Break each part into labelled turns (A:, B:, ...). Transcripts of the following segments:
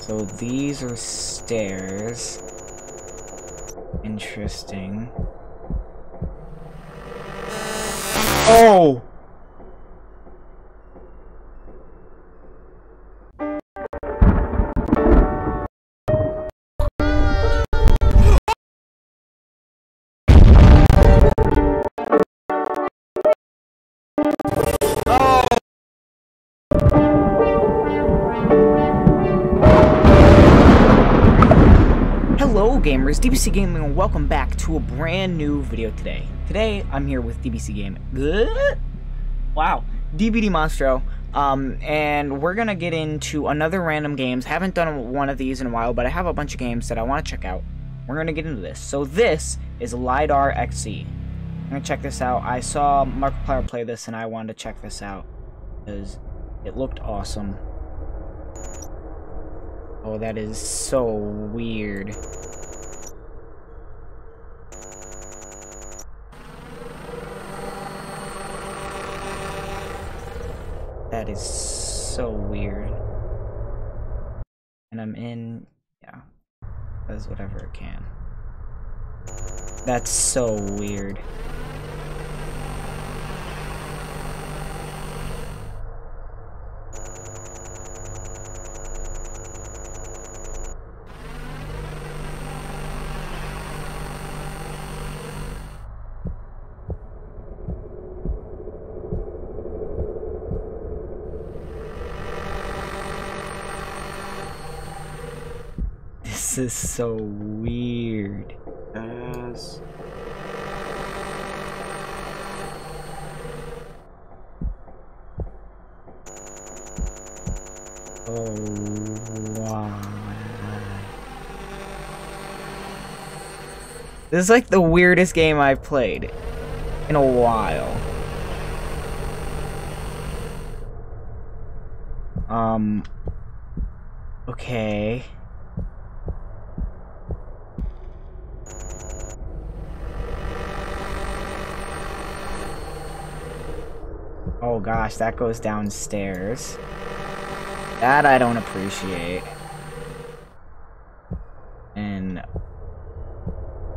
A: So these are stairs. Interesting. Oh! Hello gamers, DBC Gaming and welcome back to a brand new video today. Today, I'm here with DBC Gaming. Wow, DBD Monstro. Um, and we're gonna get into another random games. Haven't done one of these in a while, but I have a bunch of games that I want to check out. We're gonna get into this. So this is LiDAR EXE. I'm gonna check this out. I saw Markiplier play this and I wanted to check this out. Because it looked awesome. Oh, that is so weird. That is so weird. And I'm in, yeah, does whatever it can. That's so weird. This is so weird.
B: Yes.
A: Oh, wow. This is like the weirdest game I've played in a while. Um. Okay. Oh gosh, that goes downstairs. That I don't appreciate. And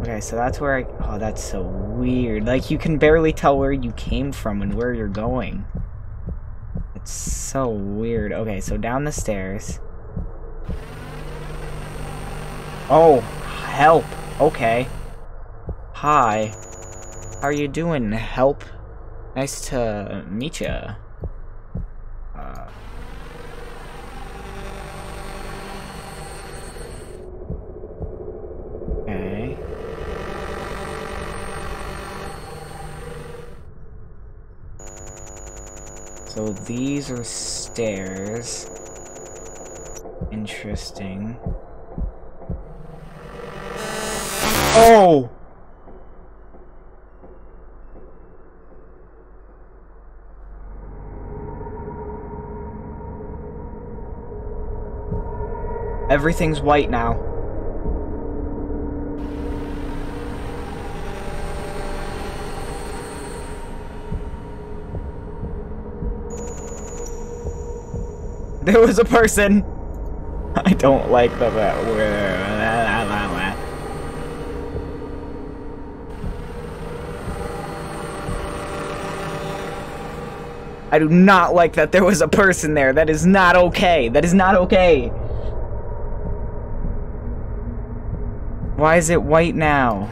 A: okay, so that's where I. Oh, that's so weird. Like you can barely tell where you came from and where you're going. It's so weird. Okay, so down the stairs. Oh, help. Okay. Hi. How are you doing? Help. Nice to meet ya. Uh, okay. So these are stairs. Interesting. Oh! Everything's white now. There was a person. I don't like the I do not like that there was a person there. That is not okay. That is not okay. Why is it white now?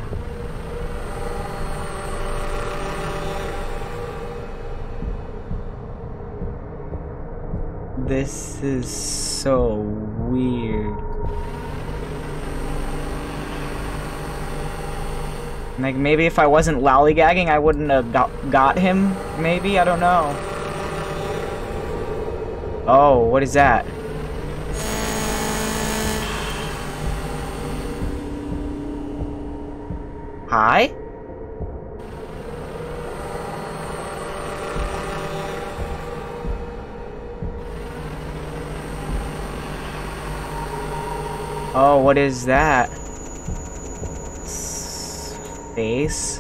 A: This is so weird. Like, maybe if I wasn't lollygagging, I wouldn't have got, got him? Maybe? I don't know. Oh, what is that? Hi? Oh, what is that? Space?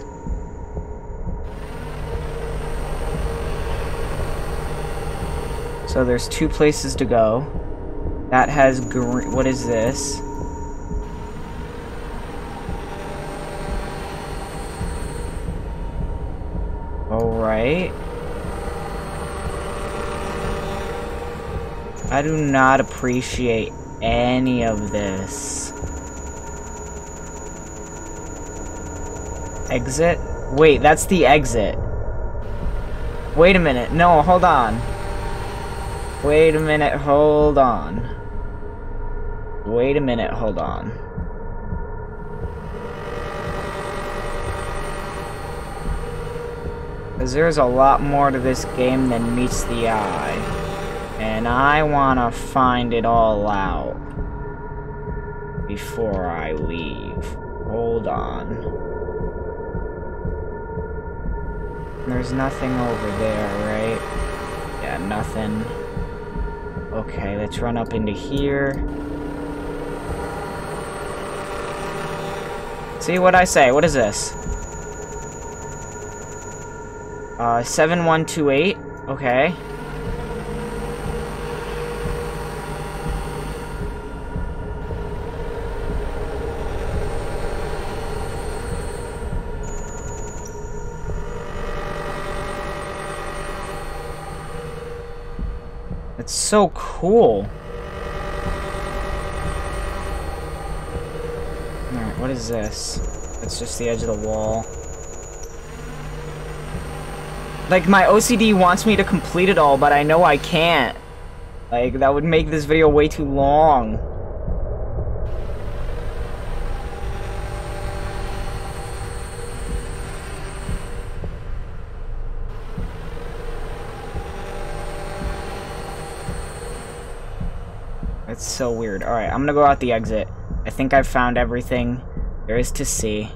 A: So there's two places to go. That has green. What is this? I do not appreciate any of this. Exit? Wait, that's the exit. Wait a minute. No, hold on. Wait a minute, hold on. Wait a minute, hold on. Because there's a lot more to this game than meets the eye. And I want to find it all out. Before I leave. Hold on. There's nothing over there, right? Yeah, nothing. Okay, let's run up into here. See what I say. What is this? Uh, 7128. Okay. It's so cool. Alright, what is this? It's just the edge of the wall. Like, my OCD wants me to complete it all, but I know I can't. Like, that would make this video way too long. It's so weird. Alright, I'm gonna go out the exit. I think I've found everything there is to see.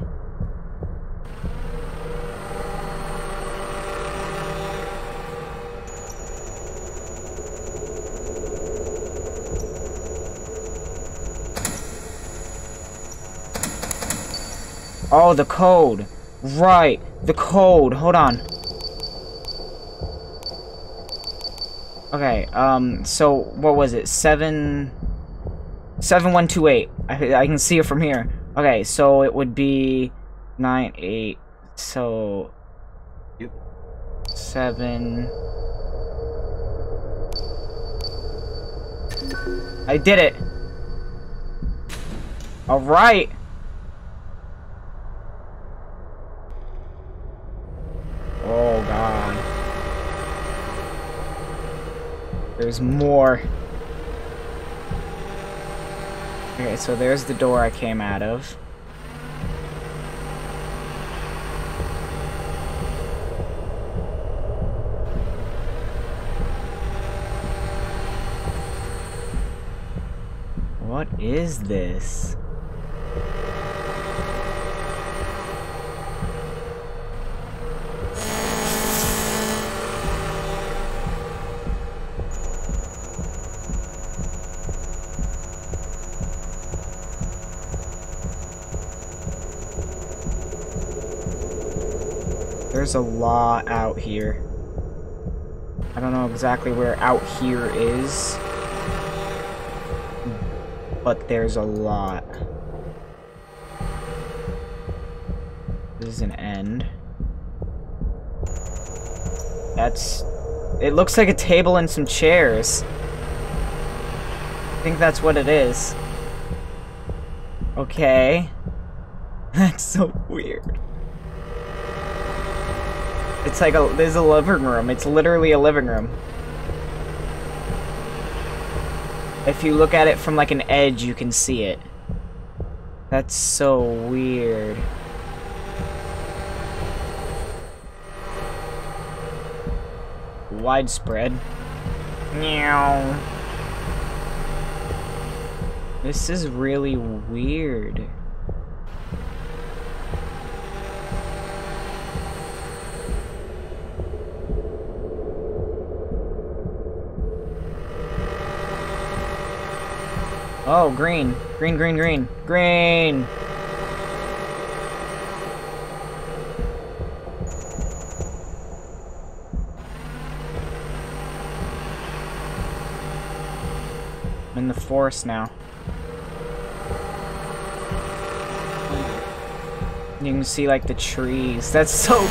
A: Oh, the code. Right. The code. Hold on. Okay, um, so, what was it? Seven... 7128. I, I can see it from here. Okay, so it would be... 9, 8... So...
B: Yep.
A: 7... I did it! Alright! Oh god. There's more. Okay, so there's the door I came out of. What is this? A lot out here. I don't know exactly where out here is. But there's a lot. This is an end. That's... It looks like a table and some chairs. I think that's what it is. Okay. That's so weird. It's like a, there's a living room. It's literally a living room. If you look at it from like an edge, you can see it. That's so weird. Widespread. Meow. This is really weird. Oh, green. Green, green, green. Green! I'm in the forest now. You can see like the trees. That's so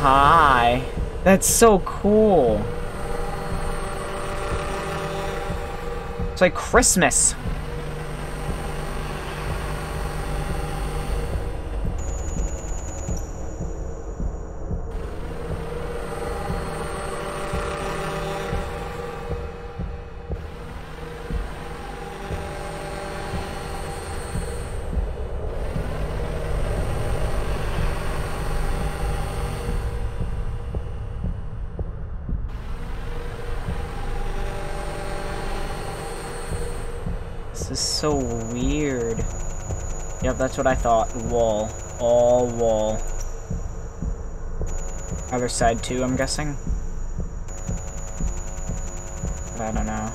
A: high. That's so cool. It's like Christmas. This is so weird. Yep, that's what I thought. Wall. All wall. Other side too, I'm guessing? I don't know.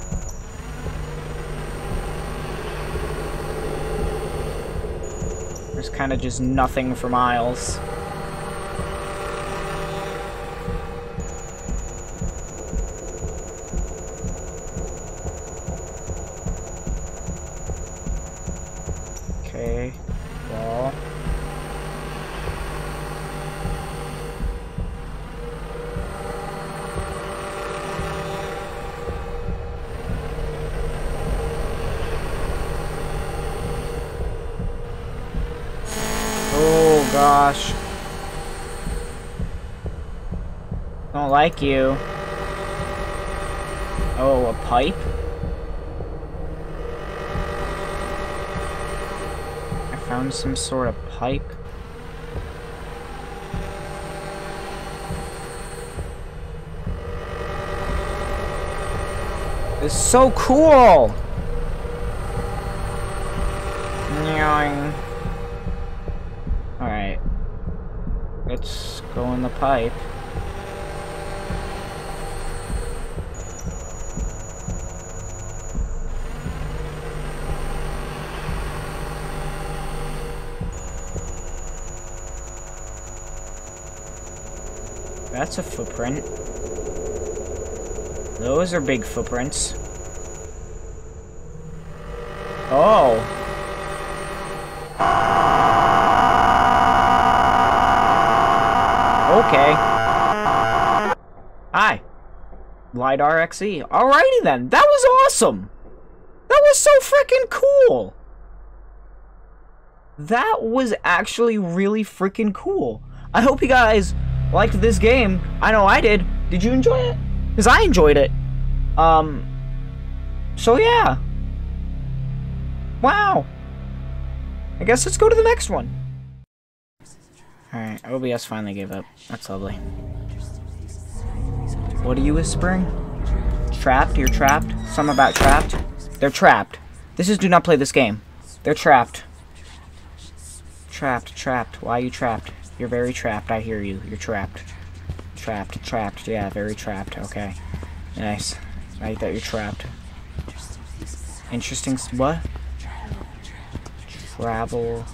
A: There's kind of just nothing for miles. Don't like you. Oh, a pipe? I found some sort of pipe. It's so cool! Alright. Let's go in the pipe. That's a footprint. Those are big footprints. Oh. Okay. Hi. LiDAR EXE. Alrighty then. That was awesome. That was so freaking cool. That was actually really freaking cool. I hope you guys liked this game. I know I did. Did you enjoy it? Because I enjoyed it. Um, so yeah. Wow. I guess let's go to the next one. Alright, OBS finally gave up. That's lovely. What are you whispering? Trapped? You're trapped? Some about trapped? They're trapped. This is do not play this game. They're trapped. Trapped, trapped. Why are you trapped? You're very trapped. I hear you. You're trapped. Trapped, trapped. Yeah, very trapped. Okay. Nice. I thought you're trapped. Interesting. What? Travel.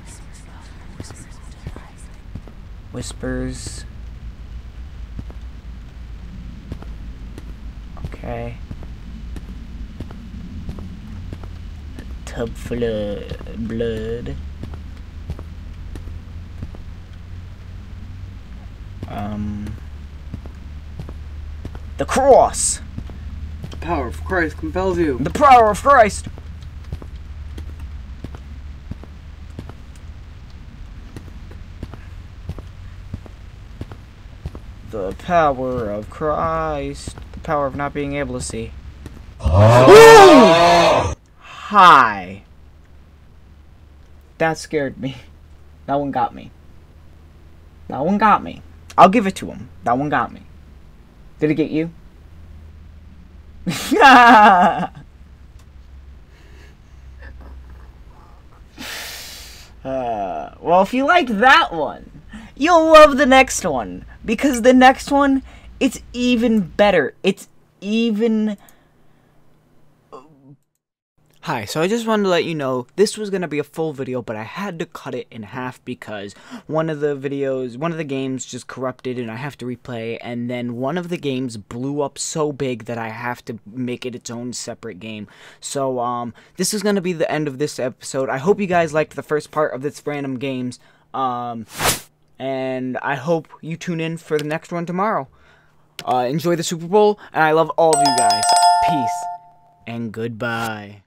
A: Whispers. Okay. Tub full of blood. Um. The cross!
B: The power of Christ compels you.
A: The power of Christ! The power of Christ. The power of not being able to see. Hi. That scared me. That one got me. That one got me. I'll give it to him. That one got me. Did it get you? Uh, well, if you liked that one, you'll love the next one because the next one it's even better. It's even Hi, so I just wanted to let you know this was going to be a full video, but I had to cut it in half because one of the videos, one of the games just corrupted and I have to replay, and then one of the games blew up so big that I have to make it its own separate game. So, um, this is going to be the end of this episode. I hope you guys liked the first part of this random games, um, and I hope you tune in for the next one tomorrow. Uh, enjoy the Super Bowl, and I love all of you guys. Peace and goodbye.